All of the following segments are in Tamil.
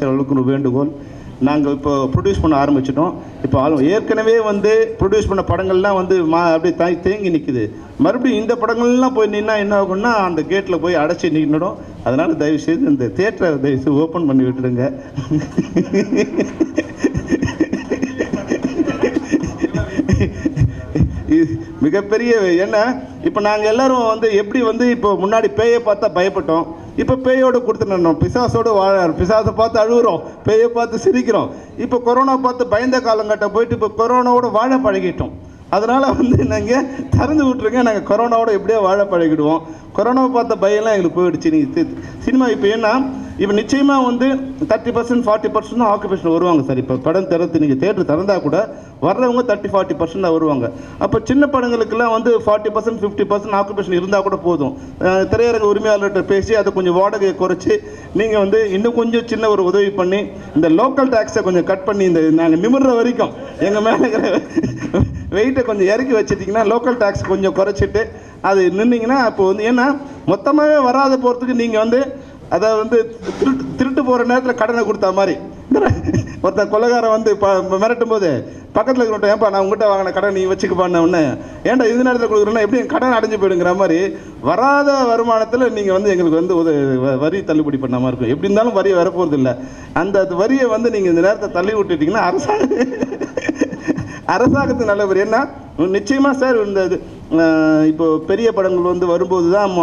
அமைச்சர் அளவுக்கு ஒரு வேண்டுகோள். நாங்கள் இப்போ ப்ரொடியூஸ் பண்ண ஆரம்பிச்சிட்டோம். இப்போ ஆல் ஏற்கனவே வந்து ப்ரொடியூஸ் பண்ண படங்கள்லாம் வந்து மா அப்படியே தாய் தேங்கி நிற்குது மறுபடியும் இந்த படங்கள்லாம் போய் நின்னா என்ன ஆகும்னா அந்த கேட்டில் போய் அடைச்சி நின்றுடும் அதனால் தயவுசெய்து இந்த தேட்டரை தயவுசெய்து ஓப்பன் பண்ணி விட்டுடுங்க. மிகப்பெரிய ஏன்னா இப்போ நாங்கள் எல்லோரும் வந்து எப்படி வந்து இப்போ முன்னாடி பேயை பார்த்தா பயப்பட்டோம். இப்போ பேயோடு கொடுத்துனோம் பிசாசோடு வாழ பிசாசை பார்த்து அழுகுறோம். பேயை பார்த்து சிரிக்கிறோம். இப்போ கொரோனா பார்த்து பயந்த காலங்கட்ட போயிட்டு இப்போ கொரோனாவோட வாழ பழகிட்டோம். அதனால் வந்து நாங்கள் திறந்து விட்ருங்க நாங்கள் கொரோனாவோட எப்படியோ வாழ பழகிடுவோம். கொரோனாவை பார்த்த பயம்லாம் எங்களுக்கு போயிடுச்சு. நீங்கள் சினிமா இப்போ என்ன இப்போ நிச்சயமாக வந்து தேர்ட்டி பர்சன்ட் ஃபார்ட்டி பர்சன்ட் தான் ஆக்குபேஷன் வருவாங்க சார். இப்போ படம் திறந்து நீங்கள் தேட்டர் திறந்தால் கூட வர்றவங்க தேர்ட்டி ஃபார்ட்டி பர்சன்ட் தான் வருவாங்க. அப்போ சின்ன படங்களுக்கெல்லாம் வந்து forty percent fifty percent occupation இருந்தால் கூட போதும். திரையரங்க உரிமையாளர்கிட்ட பேசி அதை கொஞ்சம் வாடகையை குறைச்சி நீங்கள் வந்து இன்னும் கொஞ்சம் சின்ன ஒரு உதவி பண்ணி இந்த லோக்கல் டேக்ஸை கொஞ்சம் கட் பண்ணி இந்த நாங்கள் நிமிடுற வரைக்கும் எங்கள் மேலே இருக்கிற வெயிட்டை கொஞ்சம் இறக்கி வச்சிட்டிங்கன்னா லோக்கல் டேக்ஸ் கொஞ்சம் குறைச்சிட்டு அது நின்னீங்கன்னா அப்போ வந்து ஏன்னா மொத்தமாகவே வராத போகிறதுக்கு நீங்கள் வந்து அதை வந்து திருட்டு திருட்டு போகிற நேரத்தில் கடனை கொடுத்தா மாதிரி. ஒருத்தன் கொலைகாரன் வந்து ப மிரட்டும் போது பக்கத்தில் இருக்கிற ஏன்பா நான் உங்கள்கிட்ட வாங்கின கடன் நீ வச்சுக்கப்பான்னு உடனே ஏன்டா இந்த நேரத்தில் கொடுக்குறேன்னா எப்படி கடன் அடைஞ்சு போயிடுங்கிற மாதிரி வராத வருமானத்தில் நீங்கள் வந்து எங்களுக்கு வந்து உத வ- வரி தள்ளுபடி பண்ண மாதிரி இருக்கும். எப்படி இருந்தாலும் வரி வரப்போகிறது இல்லை. அந்த வரியை வந்து நீங்கள் இந்த நேரத்தை தள்ளி விட்டுட்டீங்கன்னா அரசாங்கம் அரசாங்கத்து நல்லவர் என்ன நிச்சயமாக சார் இந்த இப்போ பெரிய படங்கள் வந்து வரும்போது தான்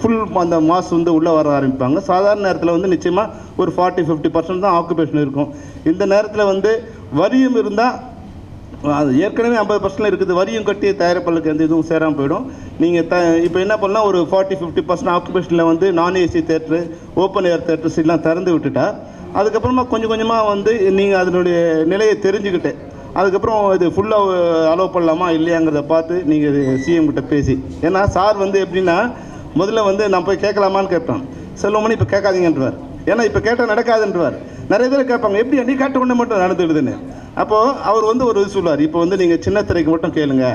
ஃபுல் அந்த மாஸ் வந்து உள்ளே வர ஆரம்பிப்பாங்க. சாதாரண நேரத்தில் வந்து நிச்சயமாக ஒரு ஃபார்ட்டி ஃபிஃப்டி பர்சன்ட் தான் ஆக்குபேஷன் இருக்கும். இந்த நேரத்தில் வந்து வரியும் இருந்தால் அது ஏற்கனவே ஐம்பது பர்சன்ட் இருக்குது. வரியும் கட்டி தயாரிப்பாளருக்கு எந்த இதுவும் சேராமல் போயிடும். நீங்கள் த இப்போ என்ன பண்ணலாம்? ஒரு ஃபார்ட்டி ஃபிஃப்டி பர்சன்ட் ஆக்குபேஷனில் வந்து நான் AC theatre open air theatres எல்லாம் திறந்து விட்டுட்டா அதுக்கப்புறமா கொஞ்சம் கொஞ்சமாக வந்து நீங்கள் அதனுடைய நிலையை தெரிஞ்சுக்கிட்டு அதுக்கப்புறம் இது ஃபுல்லாக அலோவ் பண்ணலாமா இல்லையாங்கிறத பார்த்து நீங்கள் சிஎம் கிட்ட பேசி. ஏன்னா சார் வந்து எப்படின்னா முதல்ல வந்து நான் போய் கேட்கலாமான்னு கேட்பேன் செல்வமணி இப்போ கேட்காதீங்கன்றவார். ஏன்னா இப்போ கேட்டால் நடக்காதுன்றவார். நிறைய பேர் கேட்பாங்க எப்படி நீ கேட்ட உடனே மட்டும் நடந்துடுதுன்னு அப்போது அவர் வந்து ஒரு இது சொல்லுவார் இப்போ வந்து நீங்கள் சின்ன திரைக்கு மட்டும் கேளுங்க.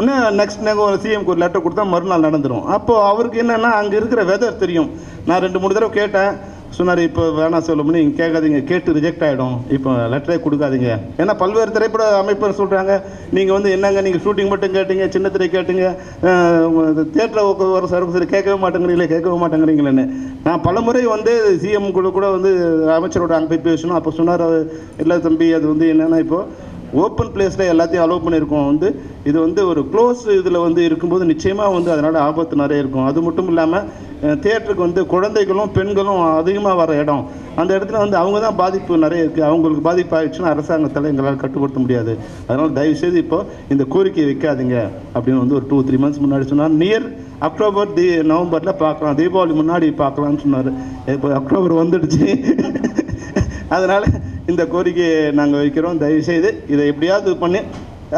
இன்னும் நெக்ஸ்ட் நாங்கள் ஒரு சிஎம்க்கு ஒரு லெட்டர் கொடுத்தா மறுநாள் நடந்துடும் அப்போது அவருக்கு என்னென்னா அங்கே இருக்கிற வெதர் தெரியும். நான் ரெண்டு மூணு தடவை கேட்டேன். சொன்னார் இப்போ வேணாம் சொல்லும்னு நீங்கள் கேட்காதீங்க. கேட்டு ரிஜெக்ட் ஆகிடும் இப்போ லெட்டரே கொடுக்காதீங்க. ஏன்னா பல்வேறு திரைப்பட அமைப்பு சொல்கிறாங்க நீங்கள் வந்து என்னங்க நீங்கள் ஷூட்டிங் மட்டும் கேட்டீங்க சின்ன திரை கேட்டீங்க தேட்டரில் வர சர்வீஸில் கேட்கவே மாட்டேங்கிறீங்களே கேட்கவே மாட்டேங்கிறீங்களேன்னு. நான் பலமுறை வந்து சிஎம் கூட கூட வந்து அமைச்சரோட அனுப்பி பேசணும். அப்போ சொன்னார் இல்லை தம்பி அது வந்து என்னென்னா இப்போது ஓப்பன் பிளேஸில் எல்லாத்தையும் அலோவ் பண்ணியிருக்கோம். வந்து இது வந்து ஒரு க்ளோஸ் இதில் வந்து இருக்கும்போது நிச்சயமாக வந்து அதனால் ஆபத்து நிறைய இருக்கும். அது மட்டும் இல்லாமல் தேட்டருக்கு வந்து குழந்தைகளும் பெண்களும் அதிகமாக வர இடம். அந்த இடத்துல வந்து அவங்க தான் பாதிப்பு நிறைய இருக்குது அவங்களுக்கு பாதிப்பு ஆயிடுச்சுன்னா அரசாங்கத்தால் எங்களால் கட்டுப்படுத்த முடியாது. அதனால் தயவுசெய்து இப்போ இந்த கோரிக்கையை வைக்காதீங்க அப்படின்னு வந்து ஒரு டூ த்ரீ மந்த்ஸ் முன்னாடி சொன்னார். நியர் அக்டோபர் தி நவம்பரில் பார்க்கலாம். தீபாவளி முன்னாடி பார்க்கலாம்னு சொன்னார். இப்போ அக்டோபர் வந்துடுச்சு. அதனால் இந்த கோரிக்கையை நாங்கள் வைக்கிறோம். தயவுசெய்து இதை எப்படியாவது பண்ணி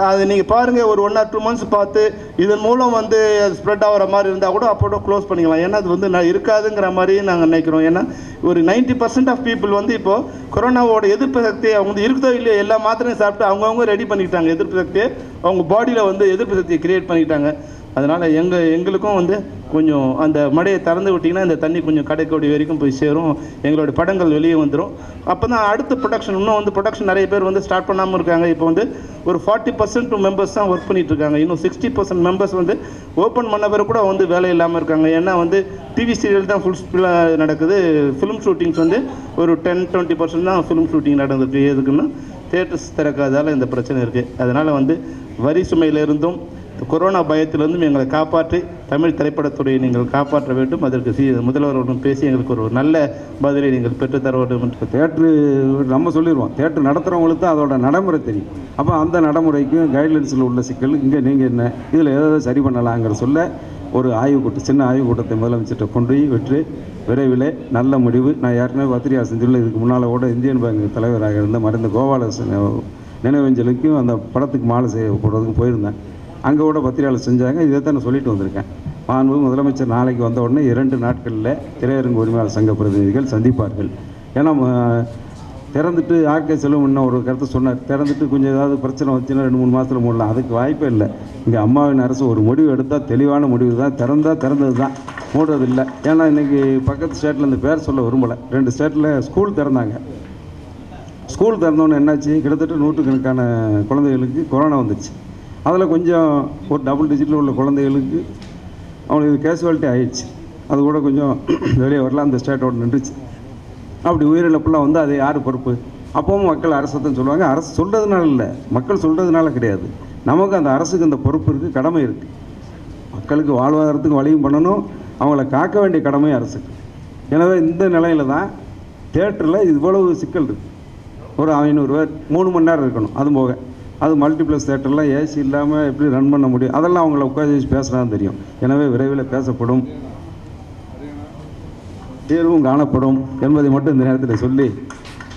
அது நீங்கள் பாருங்கள் ஒரு ஒன் ஆர் டூ மந்த்ஸ் பார்த்து இதன் மூலம் வந்து ஸ்ப்ரெட் ஆகிற மாதிரி இருந்தால் கூட அப்போ க்ளோஸ் பண்ணிக்கலாம். ஏன்னா அது வந்து நான் இருக்காதுங்கிற மாதிரி நாங்கள் நினைக்கிறோம். ஏன்னா ஒரு 90% பர்சன்ட் ஆஃப் பீப்புள் வந்து இப்போது கொரோனாவோட எதிர்ப்பு சக்தி அவங்க வந்து இருக்குதோ இல்லையோ எல்லா மாத்திரையும் சாப்பிட்டு அவங்கவுங்க ரெடி பண்ணிக்கிட்டாங்க. எதிர்ப்பு சக்தியை அவங்க பாடியில் வந்து எதிர்ப்பு சக்தியை கிரியேட் பண்ணிக்கிட்டாங்க. அதனால் எங்கள் எங்களுக்கும் வந்து கொஞ்சம் அந்த மடையை திறந்து விட்டிங்கன்னா இந்த தண்ணி கொஞ்சம் கடைக்கோடி வரைக்கும் போய் சேரும். எங்களோட படங்கள் வெளியே வந்துடும் அப்போ தான் அடுத்த ப்ரொடக்ஷன் இன்னும் வந்து ப்ரொடக்ஷன் நிறைய பேர் வந்து ஸ்டார்ட் பண்ணாமல் இருக்காங்க. இப்போ வந்து ஒரு ஃபார்ட்டி பர்சன்ட் மெம்பர்ஸ் தான் ஒர்க் பண்ணிட்டு இருக்காங்க. இன்னும் சிக்ஸ்டி பர்சன்ட் மெம்பர்ஸ் வந்து ஓப்பன் பண்ணவர் கூட வந்து வேலை இல்லாமல் இருக்காங்க. ஏன்னா வந்து டிவி சீரியல் தான் ஃபுல் ஸ்பீடாக நடக்குது. ஃபிலிம் ஷூட்டிங்ஸ் வந்து ஒரு டென் டுவெண்ட்டி பர்சன்ட் தான் ஃபிலிம் ஷூட்டிங் நடந்துட்டு எதுக்குன்னா தேட்டர்ஸ் திறக்காதால் இந்த பிரச்சனை இருக்குது அதனால் வந்து வரி சுமையிலிருந்தும் கொரோனா பயத்திலிருந்தும் எங்களை காப்பாற்றி தமிழ் திரைப்படத்துறையை நீங்கள் காப்பாற்ற வேண்டும். அதற்கு சி முதல்வருடன் பேசி எங்களுக்கு ஒரு நல்ல பதிலை நீங்கள் பெற்றுத்தர வேண்டும் என்று. தேட்ரு நம்ம சொல்லிடுவோம் தேட்ரு நடத்துகிறவங்களுக்கு தான் அதோட நடைமுறை தெரியும். அப்போ அந்த நடைமுறைக்கும் கைட்லைன்ஸில் உள்ள சிக்கல் இங்கே நீங்கள் என்ன இதில் ஏதாவது சரி பண்ணலாங்கிற சொல்ல ஒரு ஆய்வு கூட்டம் சின்ன ஆய்வு கூட்டத்தை முதலமைச்சர்கிட்ட கொண்டு போய் விட்டு விரைவில் நல்ல முடிவு. நான் ஏற்கனவே பத்திரிகை செஞ்சுள்ள இதுக்கு முன்னால் கூட இந்தியன் பேங்க் தலைவராக இருந்த மறைந்த கோபாலகிருஷ்ணன் நினைவஞ்சலுக்கும் அந்த படத்துக்கு மாலை செய்ய போடுறதுக்கு போயிருந்தேன். அங்கே கூட பத்திரிகையாளர் செஞ்சாங்க. இதை தான் நான் சொல்லிட்டு வந்திருக்கேன். மாண்பு முதலமைச்சர் நாளைக்கு வந்த உடனே இரண்டு நாட்களில் திரையரங்கு உரிமையாளர் சங்க பிரதிநிதிகள் சந்திப்பார்கள். ஏன்னா திறந்துட்டு ஆர்கே செல்வம் ஒரு கருத்தை சொன்னார். திறந்துட்டு கொஞ்சம் ஏதாவது பிரச்சனை வந்துச்சுன்னா ரெண்டு மூணு மாதத்தில் மூடலாம். அதுக்கு வாய்ப்பே இல்லை. இங்கே அம்மாவின் அரசு ஒரு முடிவு எடுத்தால் தெளிவான முடிவு தான். திறந்தால் திறந்தது தான். மூடுறது இல்லை ஏன்னா இன்றைக்கி பக்கத்து ஸ்டேட்டில் இந்த பேர் சொல்ல விரும்பலை. ரெண்டு ஸ்டேட்டில் ஸ்கூல் திறந்தாங்க. ஸ்கூல் திறந்தோன்னு என்னாச்சு? கிட்டத்தட்ட நூற்றுக்கணக்கான குழந்தைகளுக்கு கொரோனா வந்துச்சு. அதில் கொஞ்சம் ஒரு டபுள் டிஜிட்டில் உள்ள குழந்தைகளுக்கு அவங்களுக்கு கேஷுவாலிட்டி ஆயிடுச்சு. அது கூட கொஞ்சம் வெளியே வரலாம் அந்த ஸ்டேட்டோட நின்றுச்சு. அப்படி உயிரிழப்புலாம் வந்து அது யார் பொறுப்பு? அப்பவும் மக்கள் அரசத்தான் சொல்லுவாங்க. அரசு சொல்கிறதுனால இல்லை. மக்கள் சொல்கிறதுனால கிடையாது. நமக்கு அந்த அரசுக்கு அந்த பொறுப்பு இருக்குது கடமை இருக்குது மக்களுக்கு வாழ்வாதாரத்துக்கு வழியும் பண்ணணும். அவங்கள காக்க வேண்டிய கடமை அரசுக்கு. எனவே இந்த நிலையில தான் தேட்டரில் இவ்வளவு சிக்கல் இருக்குது ஒரு ஐநூறு மூணு மணி நேரம் இருக்கணும். அது போக. அது மல்டிப்ளஸ் தேட்டரில் ஏசி இல்லாமல் எப்படி ரன் பண்ண முடியும்? அதெல்லாம் அவங்கள உட்காந்து வச்சு பேசுனா தெரியும். எனவே விரைவில் பேசப்படும். தேர்வும் காணப்படும் என்பதை மட்டும் இந்த நேரத்தில் சொல்லி